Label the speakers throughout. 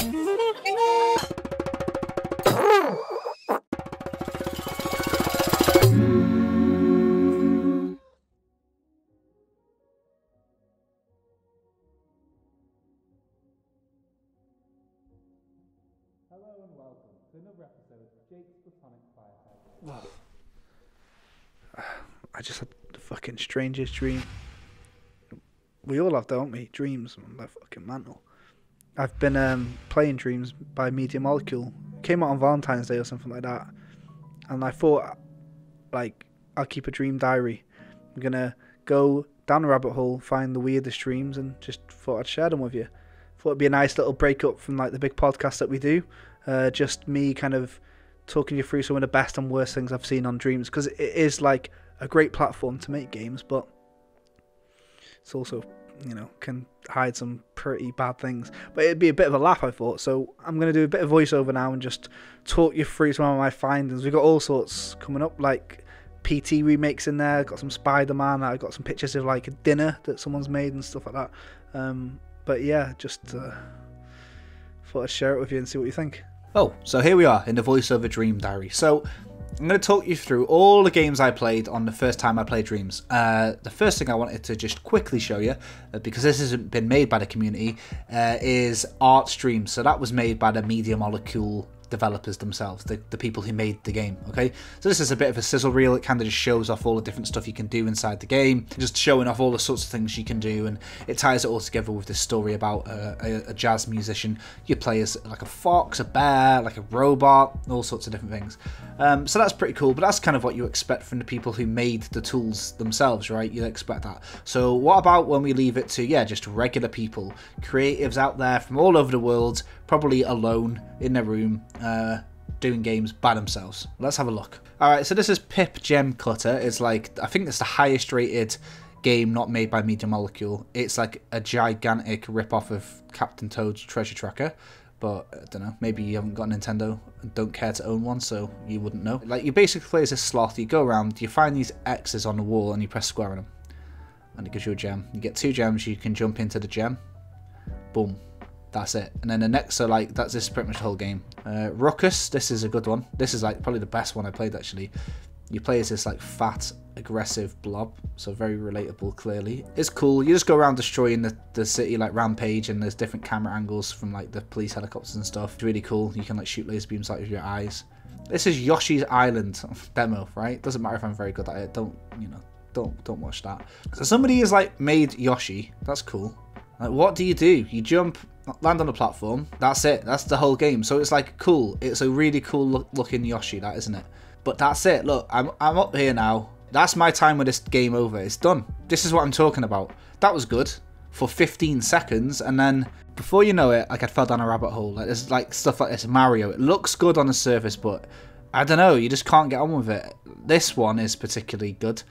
Speaker 1: Hello and welcome to episode of Jake's.
Speaker 2: I just had the fucking strangest dream. We all have, don't we? Dreams on their fucking mantle. I've been um, playing Dreams by Media Molecule. Came out on Valentine's Day or something like that. And I thought, like, I'll keep a dream diary. I'm gonna go down a rabbit hole, find the weirdest dreams, and just thought I'd share them with you. Thought it'd be a nice little break up from like the big podcast that we do. Uh, just me kind of talking you through some of the best and worst things I've seen on Dreams because it is like a great platform to make games, but it's also you know can hide some pretty bad things. But it'd be a bit of a laugh, I thought. So I'm gonna do a bit of voiceover now and just talk you through some of my findings. We've got all sorts coming up, like PT remakes in there. Got some Spider Man. I've got some pictures of like a dinner that someone's made and stuff like that. Um, but yeah, just uh, thought I'd share it with you and see what you think.
Speaker 3: Oh, so here we are in the voiceover Dream Diary. So I'm going to talk you through all the games I played on the first time I played Dreams. Uh, the first thing I wanted to just quickly show you, uh, because this hasn't been made by the community, uh, is Art's Dream. So that was made by the Media Molecule developers themselves, the, the people who made the game, okay? So this is a bit of a sizzle reel, it kind of just shows off all the different stuff you can do inside the game, just showing off all the sorts of things you can do, and it ties it all together with this story about uh, a, a jazz musician. You play as like a fox, a bear, like a robot, all sorts of different things. Um, so that's pretty cool, but that's kind of what you expect from the people who made the tools themselves, right? You expect that. So what about when we leave it to, yeah, just regular people, creatives out there from all over the world, probably alone in their room, uh, doing games by themselves. Let's have a look. All right, so this is Pip Gem Cutter. It's like I think it's the highest rated game not made by Media Molecule. It's like a gigantic rip off of Captain Toad's Treasure Tracker. But I don't know, maybe you haven't got Nintendo and don't care to own one, so you wouldn't know. Like you basically play as a sloth, you go around, you find these X's on the wall and you press square on them. And it gives you a gem. You get two gems, you can jump into the gem. Boom, that's it. And then the next, so like that's this pretty much the whole game. Uh, Ruckus, this is a good one. This is like probably the best one I played actually. You play as this like fat, aggressive blob, so very relatable. Clearly, it's cool. You just go around destroying the, the city like rampage, and there's different camera angles from like the police helicopters and stuff. It's really cool. You can like shoot laser beams out of your eyes. This is Yoshi's Island demo, right? Doesn't matter if I'm very good at it. Don't you know? Don't don't watch that. So somebody has like made Yoshi. That's cool. Like, what do you do? You jump, land on a platform. That's it. That's the whole game. So it's like cool. It's a really cool look looking Yoshi, that isn't it? But that's it. Look, I'm I'm up here now. That's my time with this game over. It's done. This is what I'm talking about. That was good for 15 seconds, and then before you know it, like I fell down a rabbit hole. Like there's like stuff like this. Mario. It looks good on the surface, but I don't know. You just can't get on with it. This one is particularly good.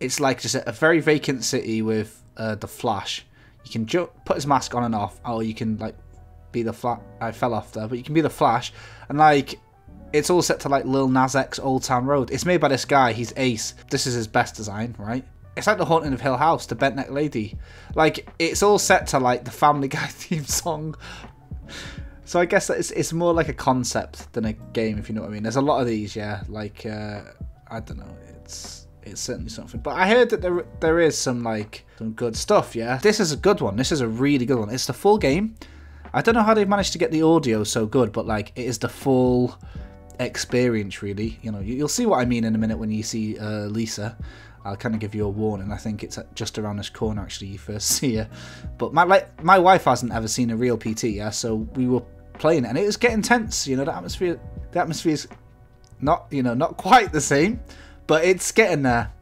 Speaker 3: It's like just a, very vacant city with uh, the Flash. You can put his mask on and off, or you can like be the flat. I fell off there, but you can be the Flash, and like it's all set to like Lil Nas X Old Town Road. It's made by this guy. He's Ace. This is his best design, right? It's like the Haunting of Hill House, the Bent Neck Lady. Like it's all set to like the Family Guy theme song. So I guess it's it's more like a concept than a game, if you know what I mean. There's a lot of these, yeah. Like uh, I don't know, it's it's certainly something. But I heard that there there is some like some good stuff, yeah. This is a good one. This is a really good one. It's the full game. I don't know how they've managed to get the audio so good, but like it is the full experience, really. You know, you- you'll see what I mean in a minute when you see uh, Lisa. I'll kind of give you a warning. I think it's just around this corner actually. You first see her, but my like my wife hasn't ever seen a real PT, yeah. So we were playing it, and it was getting tense. You know, the atmosphere, the atmosphere's not you know not quite the same, but it's getting there.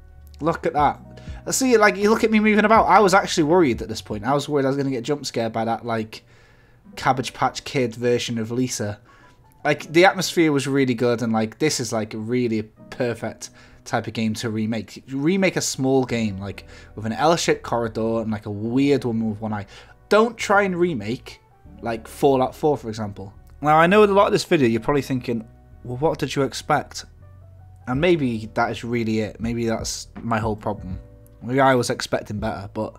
Speaker 3: Look at that. I see, like you look at me moving about. I was actually worried at this point. I was worried I was going to get jump scared by that like Cabbage Patch Kid version of Lisa. Like the atmosphere was really good, and like this is like a really perfect type of game to remake. Remake a small game like with an L-shaped corridor and like a weird woman with one eye. Don't try and remake like Fallout 4, for example. Now I know a lot of this video you're probably thinking, well, what did you expect? And maybe that is really it. Maybe that's my whole problem. Maybe I was expecting better, but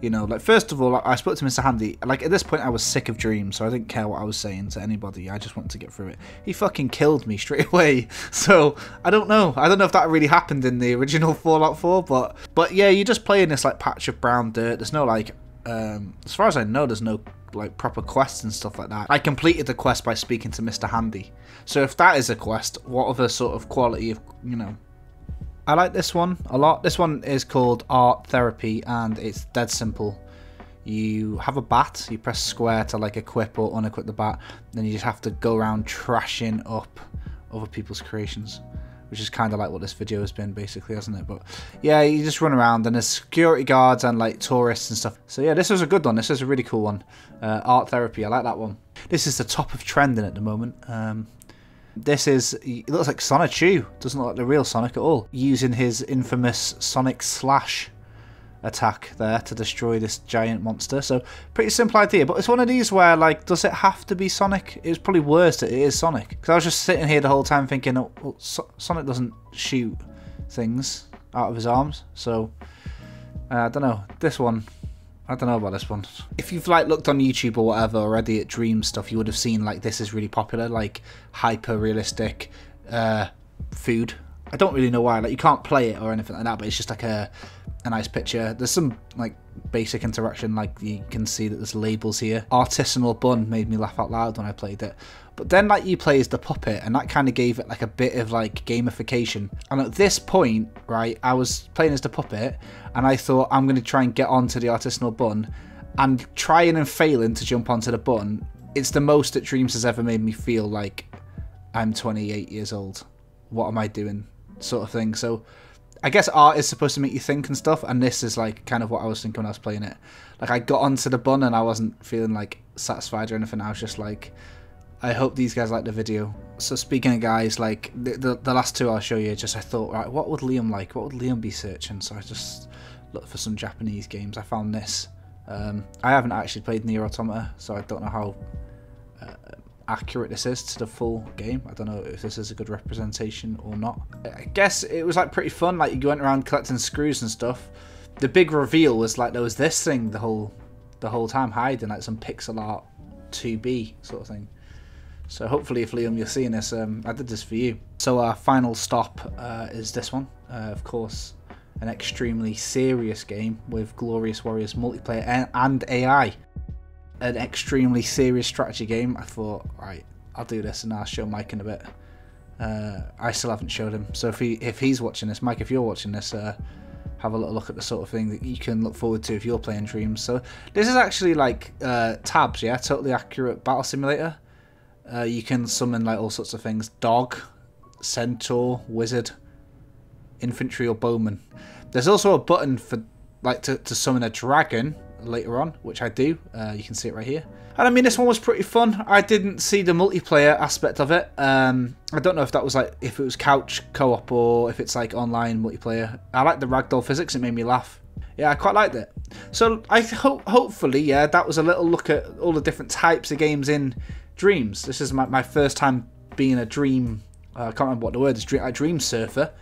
Speaker 3: You know, like first of all, I spoke to Mr. Handy. Like at this point, I was sick of dreams, so I didn't care what I was saying to anybody. I just wanted to get through it. He fucking killed me straight away. So I don't know. I don't know if that really happened in the original Fallout 4, but but yeah, you're just playing this like patch of brown dirt. There's no like, um, as far as I know, there's no like proper quests and stuff like that. I completed the quest by speaking to Mr. Handy. So if that is a quest, what other sort of quality of you know I like this one a lot. This one is called Art Therapy and it's dead simple. You have a bat, you press square to like equip or unequip the bat, then you just have to go around trashing up other people's creations. Which is kind of like what this video has been basically, hasn't it? But yeah, you just run around and there's security guards and like tourists and stuff. So yeah, this was a good one. This is a really cool one. Uh, art Therapy, I like that one. This is the top of trending at the moment. Um, this is, it looks like Sonichu, doesn't look like the real Sonic at all. Using his infamous Sonic Slash attack there to destroy this giant monster. So pretty simple idea, but it's one of these where like, does it have to be Sonic? It's probably worse that it is Sonic. Because I was just sitting here the whole time thinking, oh, well, so Sonic doesn't shoot things out of his arms. So uh, I don't know. This one, I don't know about this one. If you've like looked on YouTube or whatever already at Dream stuff, you would have seen like this is really popular, like hyper realistic uh, food. I don't really know why. Like you can't play it or anything like that, but it's just like a a nice picture. There's some like basic interaction, like you can see that there's labels here. Artisanal bun made me laugh out loud when I played it. But then like you play as the puppet and that kind of gave it like a bit of like gamification. And at this point, right, I was playing as the puppet and I thought I'm going to try and get onto the artisanal bun and trying and failing to jump onto the bun. It's the most that Dreams has ever made me feel like I'm 28 years old. What am I doing? Sort of thing. So I guess art is supposed to make you think and stuff, and this is like kind of what I was thinking when I was playing it. Like I got onto the bun and I wasn't feeling like satisfied or anything. I was just like, I hope these guys like the video. So speaking of guys, like the, the, the last two I'll show you, just I thought, right, what would Liam like? What would Liam be searching? So I just looked for some Japanese games. I found this. Um, I haven't actually played Nier Automata, so I don't know how uh, accurate this is to the full game. I don't know if this is a good representation or not. I guess it was like pretty fun. Like you went around collecting screws and stuff. The big reveal was like there was this thing the whole the whole time hiding, like some pixel art 2B sort of thing. So hopefully, if Liam you're seeing this, um, I did this for you. So our final stop uh, is this one. Uh, of course, an extremely serious game with Glorious Warriors multiplayer and, and AI an extremely serious strategy game, I thought, right, I'll do this and I'll show Mike in a bit. Uh, I still haven't showed him, so if he if he's watching this, Mike, if you're watching this, uh, have a little look at the sort of thing that you can look forward to if you're playing Dreams. So this is actually like uh, tabs, yeah, totally accurate battle simulator. Uh, you can summon like all sorts of things: dog, centaur, wizard, infantry, or bowman. There's also a button for like to, to summon a dragon later on, which I do. Uh, you can see it right here. And I mean, this one was pretty fun. I didn't see the multiplayer aspect of it. Um, I don't know if that was like, if it was couch co-op or if it's like online multiplayer. I like the ragdoll physics. It made me laugh. Yeah, I quite liked it. So I hope, hopefully, yeah, that was a little look at all the different types of games in Dreams. This is my, my first time being a Dream, uh, I can't remember what the word is, a Dream Surfer.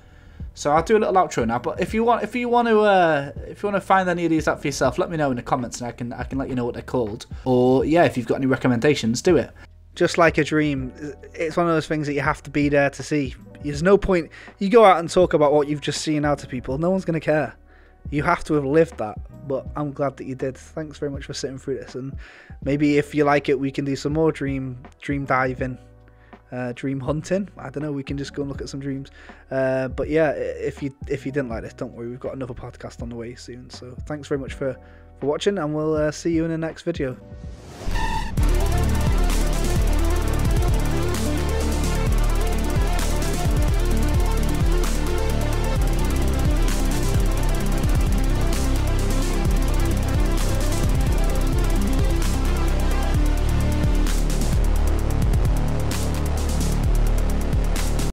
Speaker 3: So I'll do a little outro now. But if you want, if you want to, uh, if you want to find any of these out for yourself, let me know in the comments, and I can I can let you know what they're called. Or yeah, if you've got any recommendations, do it.
Speaker 2: Just like a dream, it's one of those things that you have to be there to see. There's no point. You go out and talk about what you've just seen out to people. No one's going to care. You have to have lived that. But I'm glad that you did. Thanks very much for sitting through this. And maybe if you like it, we can do some more dream dream diving uh, dream hunting. I don't know. We can just go and look at some dreams. Uh, but yeah, if you if you didn't like this, don't worry. We've got another podcast on the way soon. So thanks very much for for watching, and we'll uh, see you in the next video.